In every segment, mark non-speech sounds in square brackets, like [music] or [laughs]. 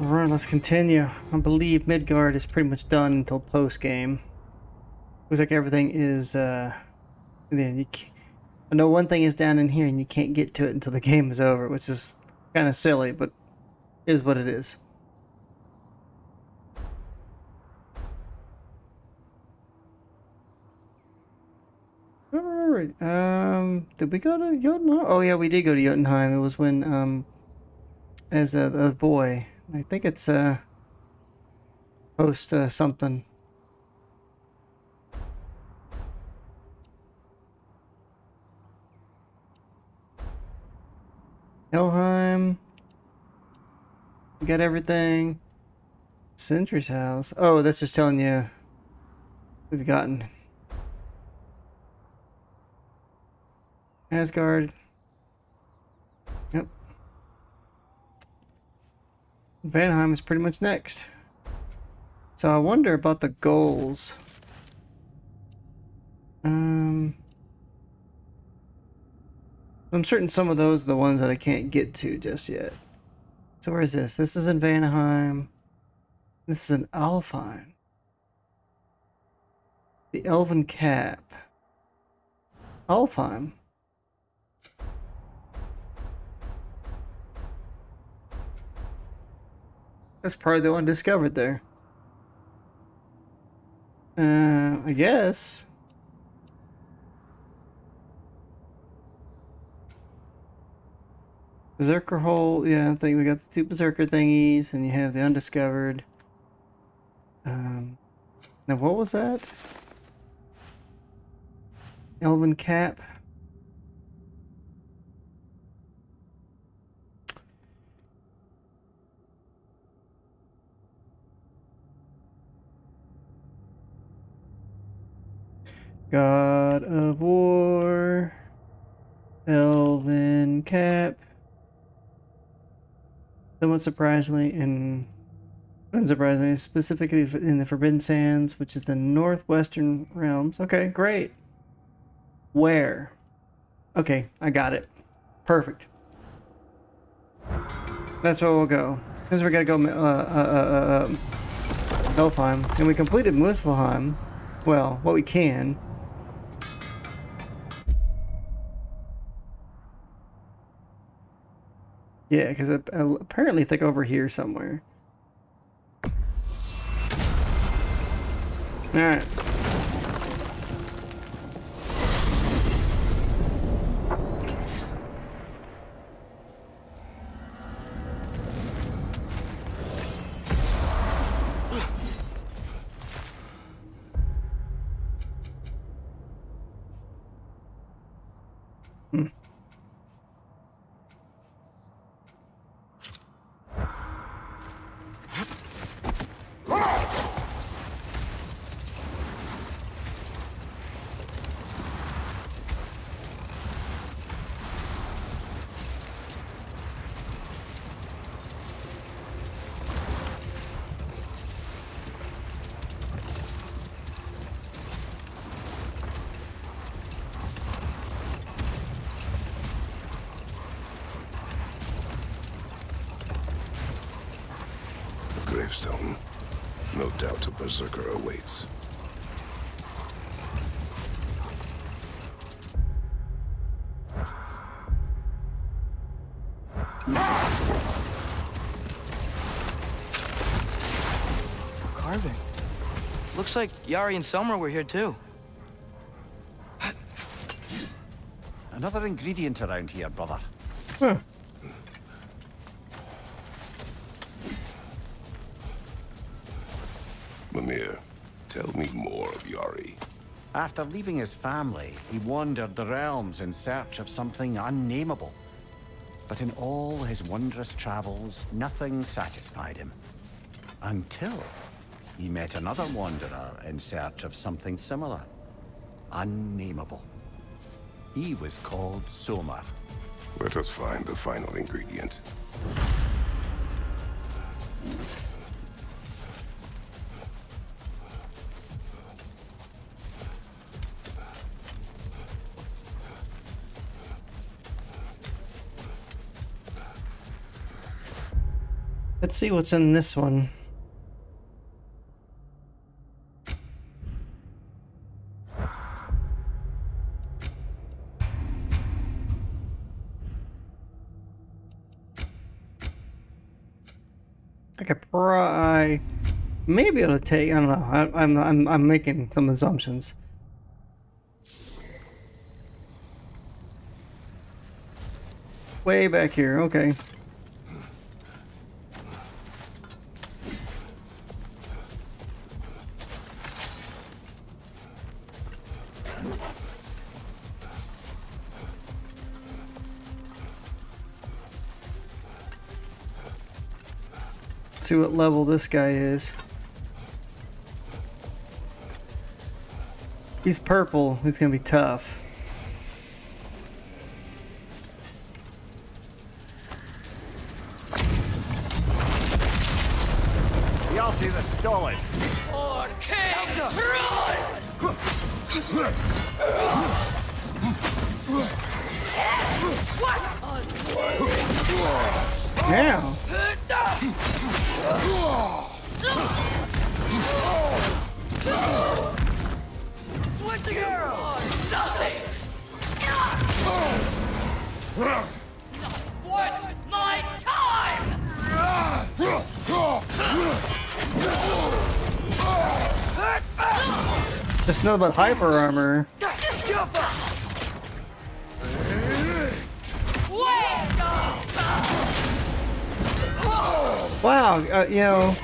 Alright, let's continue. I believe Midgard is pretty much done until post-game. Looks like everything is, uh... I know one thing is down in here and you can't get to it until the [laughs] game is over, which is kind of silly, but is what it is. Alright, um, did we go to Jotunheim? Oh yeah, we did go to Jotunheim. It was when, um, as a, a boy. I think it's, uh, post, uh, something. Helheim. Got everything. Sindri's house. Oh, that's just telling you we've gotten Asgard. Yep. Vanheim is pretty much next. So I wonder about the goals. Um, I'm certain some of those are the ones that I can't get to just yet. So where is this? This is in Vanheim. This is in Alfheim. The Elven Cap. Alfheim. That's probably the one discovered there. Uh, I guess. Berserker hole, yeah, I think we got the two berserker thingies, and you have the undiscovered. Um, now what was that? Elven cap. God of War. Elven cap. Somewhat surprisingly, and unsurprisingly, specifically in the Forbidden Sands, which is the northwestern realms. Okay, great. Where? Okay, I got it. Perfect. That's where we'll go. Because we're gonna go uh, uh, uh, uh, Elfheim, and we completed Muspelheim. Well, what we can. Yeah, because apparently it's like over here somewhere. Alright. Gravestone. No doubt a berserker awaits. Carving. Looks like Yari and Selmer were here too. Another ingredient around here, brother. After leaving his family, he wandered the realms in search of something unnameable. But in all his wondrous travels, nothing satisfied him. Until he met another wanderer in search of something similar. Unnameable. He was called Somar. Let us find the final ingredient. Let's see what's in this one. I could probably maybe able to take. I don't know. I, I'm I'm I'm making some assumptions. Way back here. Okay. See what level this guy is. He's purple. He's gonna be tough. Know about hyper armor. Wow, uh, you know.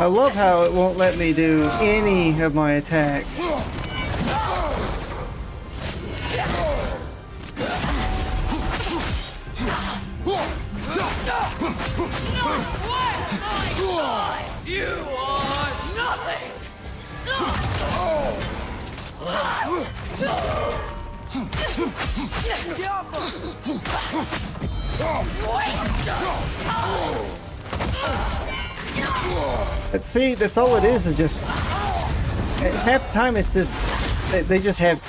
I love how it won't let me do any of my attacks. But see, that's all it is. Is just half the time it's just they, they just have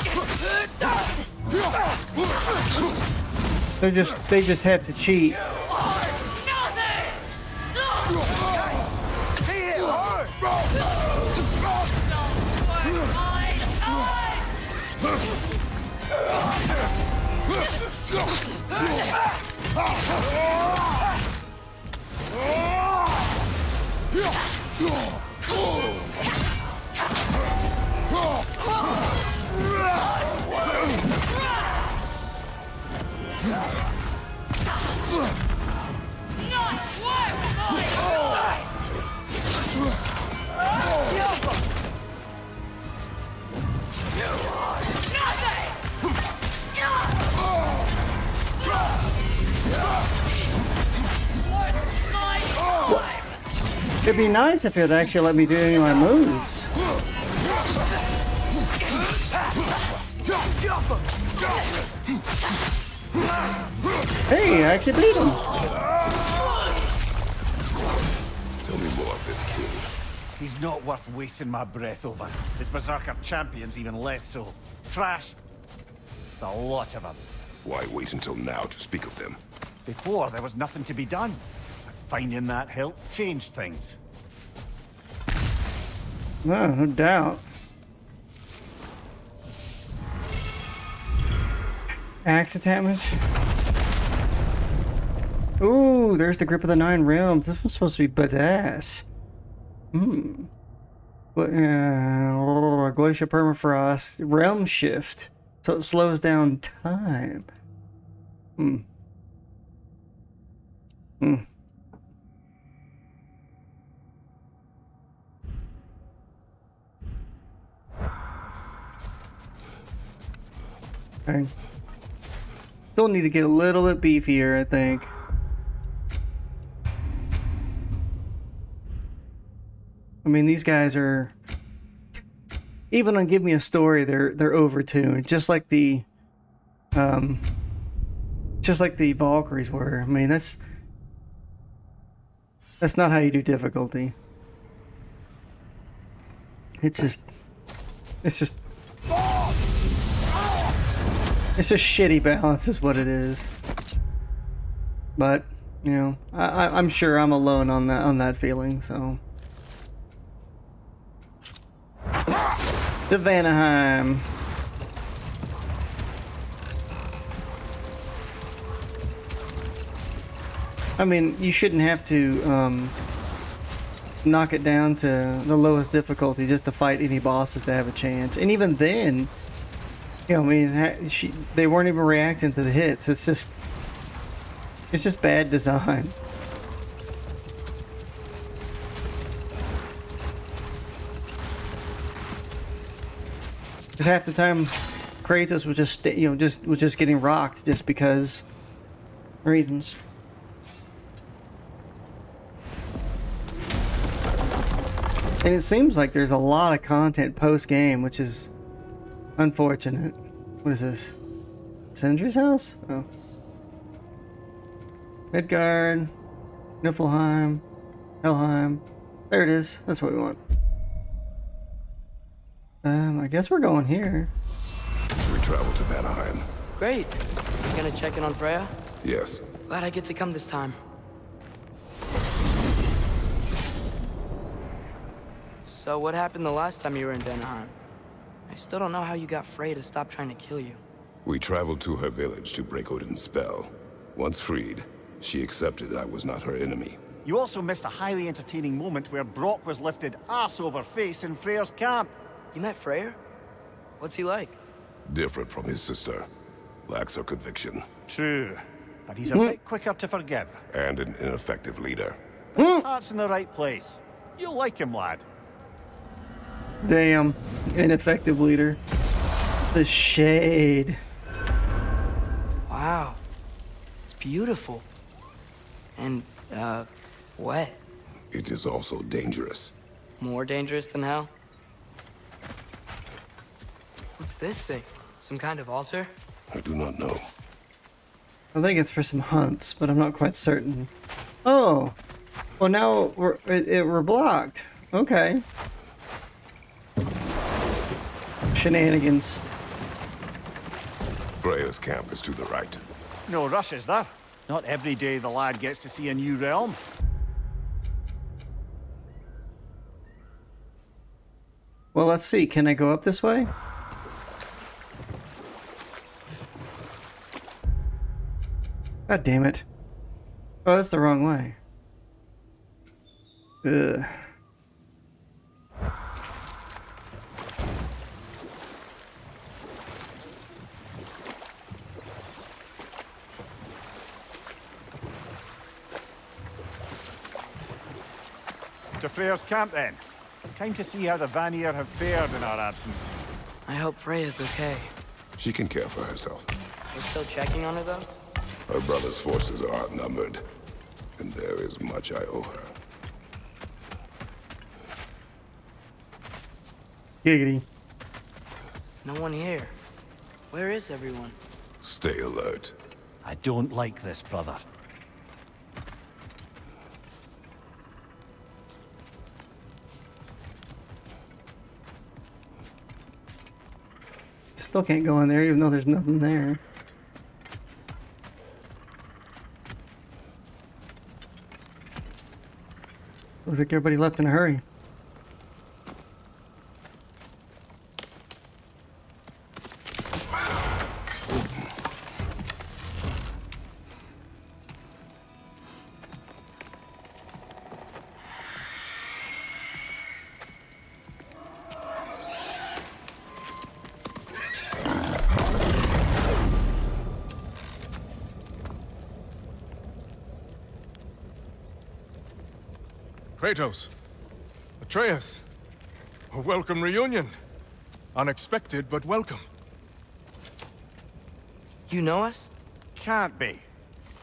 they just they just have to cheat. It'd be nice if it actually let me do any of my moves. Hey, I actually beat him. Tell me more of this kid. He's not worth wasting my breath over. His Berserker champions even less so. Trash. A lot of them. Why wait until now to speak of them? Before, there was nothing to be done. Finding that help changed things. No, no doubt. Axe damage. Ooh, there's the grip of the nine realms. This was supposed to be badass. Hmm. Uh, glacier permafrost realm shift, so it slows down time. Hmm. Hmm. Okay. Still need to get a little bit beefier, I think. I mean, these guys are even on Give Me a Story, they're they're overtuned, just like the, um, just like the Valkyries were. I mean, that's that's not how you do difficulty. It's just, it's just, it's a shitty balance, is what it is. But you know, I, I'm sure I'm alone on that on that feeling. So. to Vanaheim. I mean, you shouldn't have to um, knock it down to the lowest difficulty just to fight any bosses to have a chance. And even then, know, I mean, she, they weren't even reacting to the hits. It's just, it's just bad design. Because half the time, Kratos was just you know just was just getting rocked just because reasons. And it seems like there's a lot of content post game, which is unfortunate. What is this? Sindri's house? Oh. Midgard, Niflheim, Helheim. There it is. That's what we want. Um, I guess we're going here. We travel to Vanaheim. Great. You gonna check in on Freya? Yes. Glad I get to come this time. So what happened the last time you were in Vanaheim? I still don't know how you got Frey to stop trying to kill you. We traveled to her village to break Odin's spell. Once freed, she accepted that I was not her enemy. You also missed a highly entertaining moment where Brok was lifted arse over face in Freyr's camp. You met Freyr? What's he like? Different from his sister. Lacks her conviction. True. But he's a hmm. bit quicker to forgive. And an ineffective leader. But his heart's in the right place. You'll like him, lad. Damn, ineffective leader. The shade. Wow. It's beautiful. And, uh, wet. It is also dangerous. More dangerous than hell? What's this thing? Some kind of altar? I do not know. I think it's for some hunts, but I'm not quite certain. Oh, well now we're it, it, we're blocked. Okay. Shenanigans. Freya's camp is to the right. No rush, is there? Not every day the lad gets to see a new realm. Well, let's see. Can I go up this way? God damn it. Oh, that's the wrong way. Ugh. To Freyr's camp, then. Time to see how the Vanir have fared in our absence. I hope Freya's okay. She can care for herself. We're still checking on her, though? Her brother's forces are outnumbered, and there is much I owe her. Giggity. No one here. Where is everyone? Stay alert. I don't like this, brother. Still can't go in there, even though there's nothing there. Looks like everybody left in a hurry. Kratos. Atreus. A welcome reunion. Unexpected, but welcome. You know us? Can't be.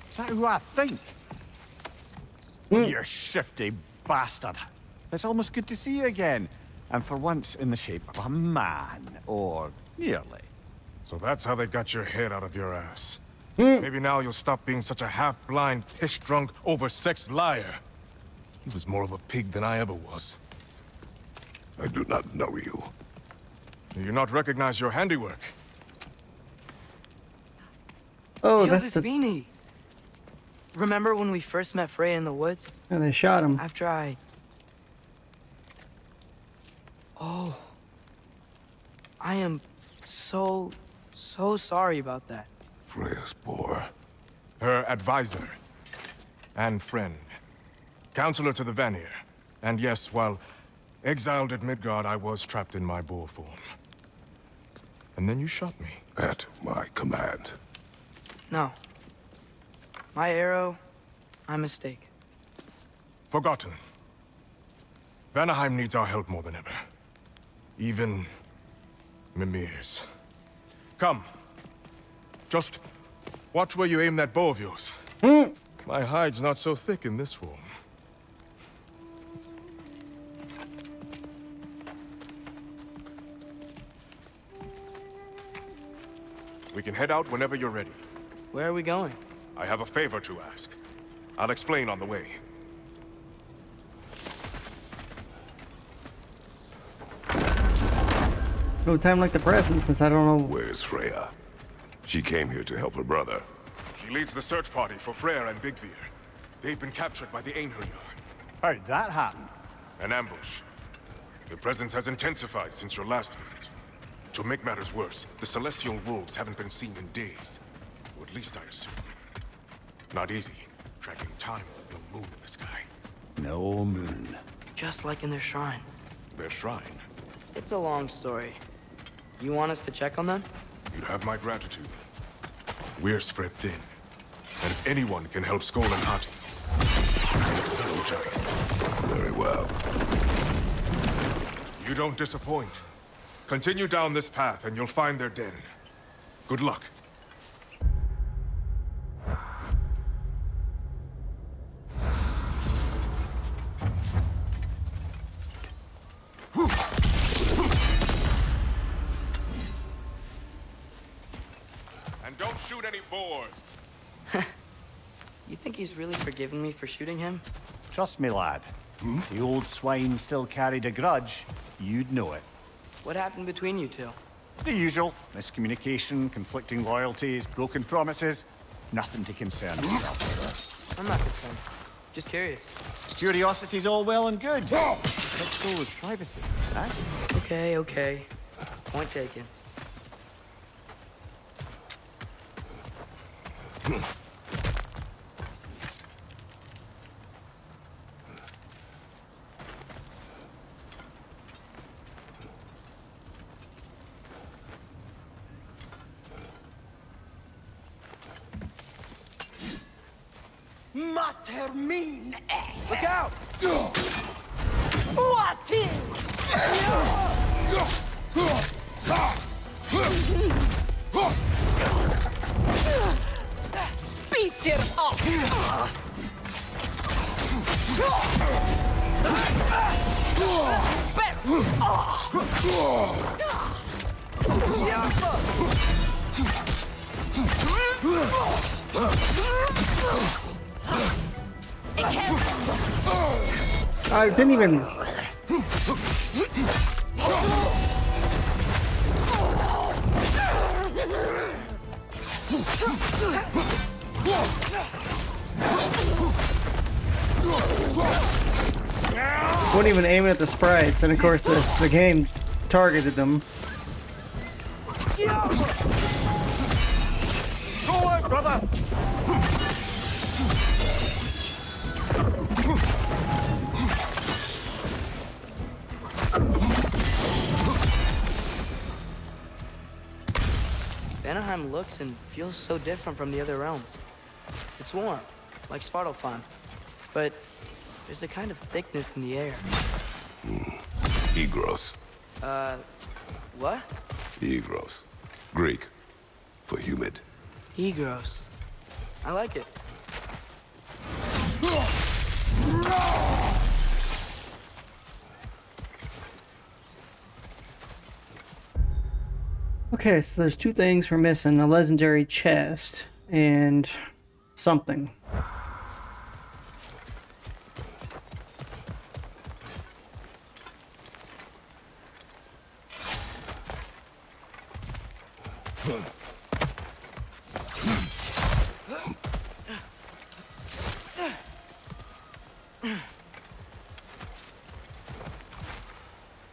Is that who I think? Hmm. You shifty bastard. It's almost good to see you again. And for once in the shape of a man, or nearly. So that's how they got your head out of your ass. Hmm. Maybe now you'll stop being such a half-blind, piss-drunk, oversexed liar. He was more of a pig than I ever was. I do not know you. Do you not recognize your handiwork? Oh, Yo, that's the. Vini. Remember when we first met Freya in the woods? And they shot him. After I... Oh. I am so, so sorry about that. Freya's poor. Her advisor. And friend. Counselor to the Vanir. And yes, while exiled at Midgard, I was trapped in my boar form. And then you shot me. At my command. No. My arrow, my mistake. Forgotten. Vanaheim needs our help more than ever. Even... Mimir's. Come. Just watch where you aim that bow of yours. Hmm. My hide's not so thick in this form. We can head out whenever you're ready. Where are we going? I have a favor to ask. I'll explain on the way. No time like the present, since I don't know. Where's Freya? She came here to help her brother. She leads the search party for Freyr and Byggvir. They've been captured by the Einherjar. How'd that happen? An ambush. The presence has intensified since your last visit. To make matters worse, the Celestial Wolves haven't been seen in days. Or at least I assume. Not easy, tracking time with no moon in the sky. No moon. Just like in their shrine. Their shrine. It's a long story. You want us to check on them? You have my gratitude. We're spread thin. And if anyone can help Skoll and Hati, a fellow giant. Very well. You don't disappoint. Continue down this path and you'll find their den. Good luck. And don't shoot any boars. [laughs] You think he's really forgiven me for shooting him? Trust me, lad. Hmm? The old swine still carried a grudge. You'd know it. What happened between you two? The usual. Miscommunication, conflicting loyalties, broken promises. Nothing to concern yourself with. I'm not concerned. Just curious. Curiosity's all well and good. Let's go with privacy, eh? Okay, okay. Point taken. Mater min Look out! Martin! Peter up! I didn't even. Wouldn't even aim at the sprites, and of course the, the game targeted them. Go out, brother! Vanaheim looks and feels so different from the other realms. It's warm, like Svartalfheim, but there's a kind of thickness in the air. Egros. Uh, what? Egros. Greek. For humid. Egros. I like it. Okay, so there's two things we're missing: a legendary chest and something.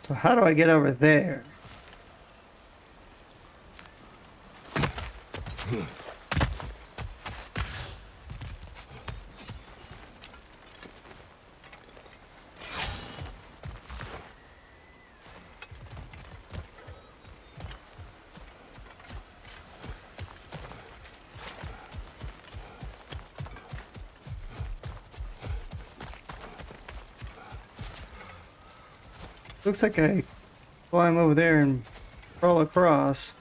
So how do I get over there? Looks like I climb over there and crawl across.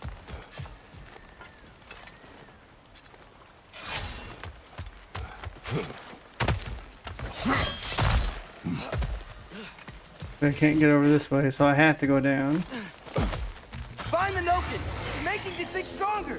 I can't get over this way, so I have to go down. Find the Nokin! Making this thing stronger!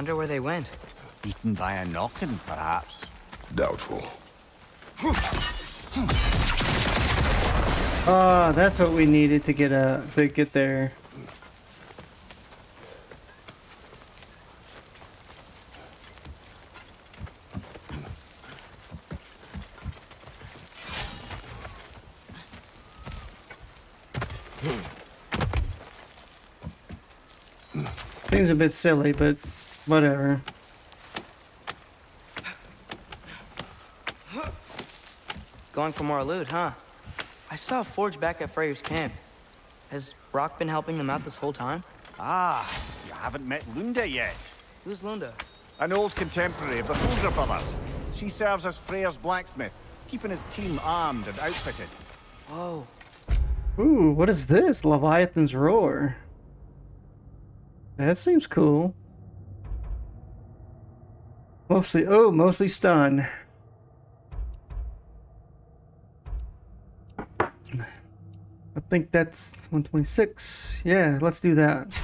Wonder where they went. Eaten by a knocking, perhaps. Doubtful. Ah, that's what we needed to get uh to get there. Seems a bit silly, but whatever. Going for more loot, huh? I saw a forge back at Freyr's camp. Has Brok been helping them out this whole time? Ah, you haven't met Lunda yet. Who's Lunda? An old contemporary of the Folger brothers. She serves as Freyr's blacksmith, keeping his team armed and outfitted. Whoa. Ooh, what is this? Leviathan's Roar. That seems cool. Mostly, oh, mostly stun. Think that's 126. Yeah, let's do that.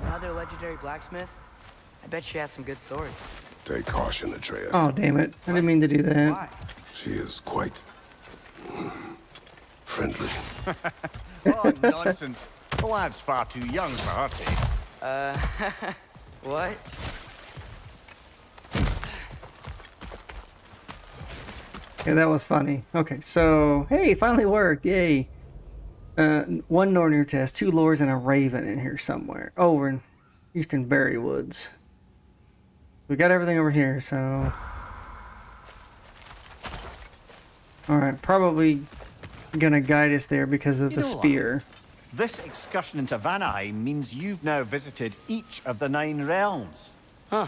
Another legendary blacksmith? I bet she has some good stories. Take caution, Atreus. Oh, damn it. I didn't mean to do that. Why? She is quite friendly. [laughs] Oh, nonsense. The lad's far too young for her taste. [laughs] What? Yeah, that was funny. Okay, so, hey, finally worked. Yay. Uh, one Nornir chest, two lures, and a raven in here somewhere. Over in Houston Berry Woods. We got everything over here, so. Alright, probably gonna guide us there because of You the know what? spear. This excursion into Vanaheim means you've now visited each of the nine realms. Huh.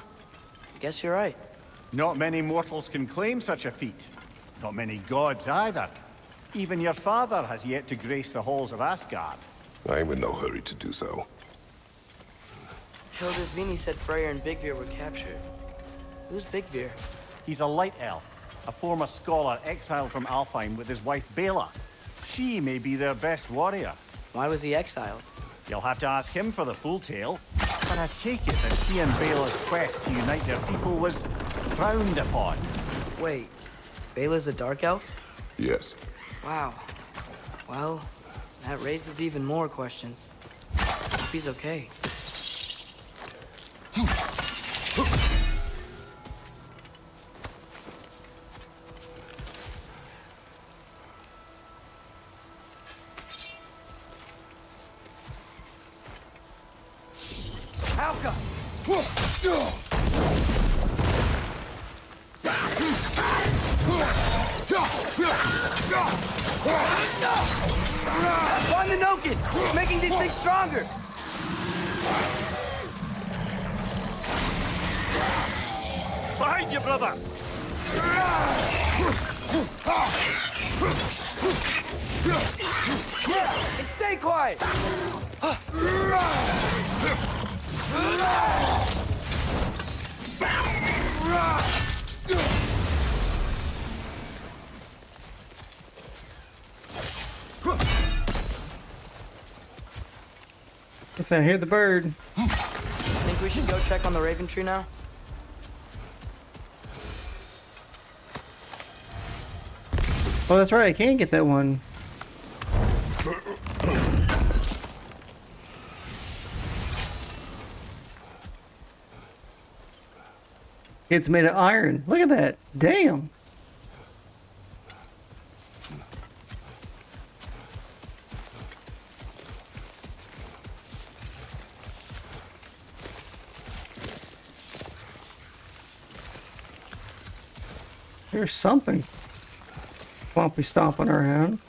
Guess you're right. Not many mortals can claim such a feat. Not many gods either. Even your father has yet to grace the halls of Asgard. I am in no hurry to do so. Hildisvini said Freyr and Byggvir were captured. Who's Byggvir? He's a light elf, a former scholar exiled from Alfheim with his wife Beyla. She may be their best warrior. Why was he exiled? You'll have to ask him for the full tale. But I take it that he and Beyla's quest to unite their people was frowned upon. Wait, Beyla's a dark elf? Yes. Wow. Well, that raises even more questions. Hope he's okay. Quiet! Guess I hear the bird. I think we should go check on the Raven Tree now? Oh, that's right. I can't get that one. It's made of iron. Look at that. Damn. There's something. Won't be stomping around.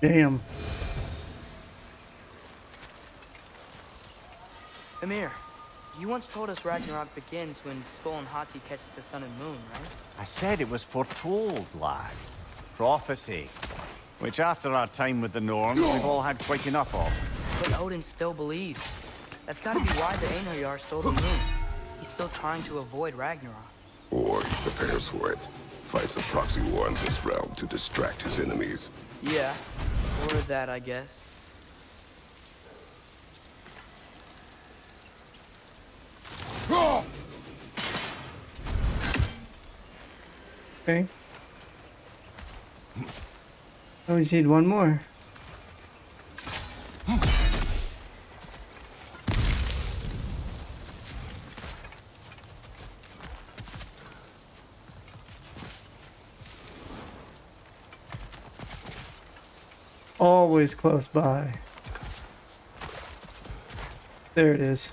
Damn. You once told us Ragnarok begins when Skoll and Hati catch the sun and moon, right? I said it was foretold, lad. Prophecy. Which after our time with the Norns, we've all had quite enough of. But Odin still believes. That's gotta be why the Einherjar stole the moon. He's still trying to avoid Ragnarok. Or he prepares for it. Fights a proxy war in this realm to distract his enemies. Yeah, or that, I guess. Okay. Oh, we just need one more. Always close by. There it is.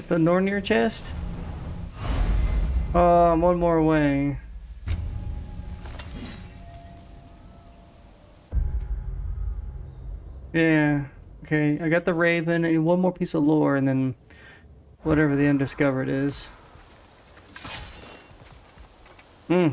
It's the Nornir chest? I'm one more away. Yeah. Okay, I got the Raven and one more piece of lore and then whatever the undiscovered is. Hmm.